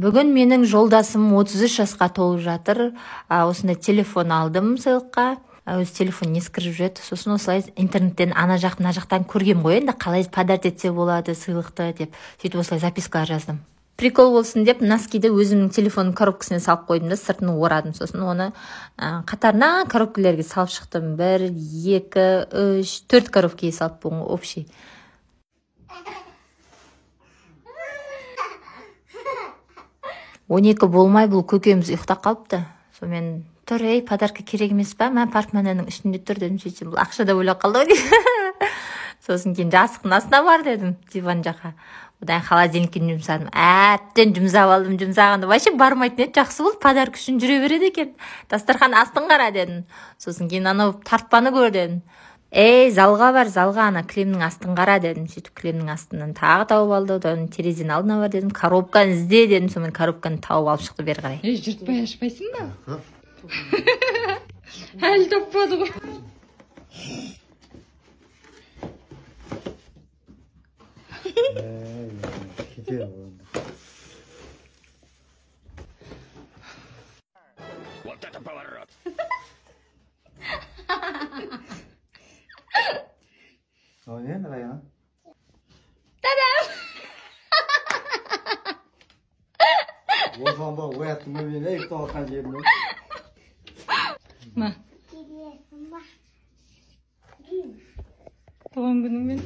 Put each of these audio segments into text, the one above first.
бүгін менің жолдасым 33 жасқа толып жатыр. Осындай телефон алдым сыйлыққа. Өзі телефон ескіріп жүреді. Сосын осылай интернеттен ана жақ мына жақтан көргем ғой енді қалай подарить етсе болады сыйлықты деп. Сөйтіп осылай запискалар жаздым. Прикол болсын деп носкиді өзімнің телефонның коробкасына салып қойдым да сыртын орадым. Сосын оны ә, қатарынан коробкалерге салып шықтым. Бір екі үш төрт коробкаға салып общий. Он екі болмай бұл көкеміз ұйықтап қалыпты. Сонымен тұр ей подарка керек емес па? Мә портмоненің ішінде тұр дедім. Сөйтсем бұл ақша деп ойлап қалды ғой. Сосын кейін жастықтың астына бар дедім диван жаққа. Одан холодильникке жұмсадым? Әбден жұмсап алдым жұмсағанда. Вообще бармайтын еді жақсы болды подарка үшін жүре береді екен. Дастархан астын қара дедім. Сосын кейін анау тартпаны көр дедім. Ей залға бар залға ана кілемнің астын қара дедім сөйтіп кілемнің астынан тағы тауып алды одан терезенің алдына бар дедім коробканы ізде дедім сонымен коробканы тауып алып шықты бері қарай. Ей жыртпай ашпайсың ба? Әлі таппады ғой. Вот это поворот! Oynayın da ya. Wolfgang bak o yattım mı beni ilk doğan yerim. ма туған күніңмен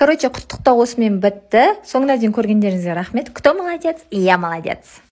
короче құттықтау осымен бітті соңына дейін көргендеріңізге рахмет. Кто молодец? Я молодец.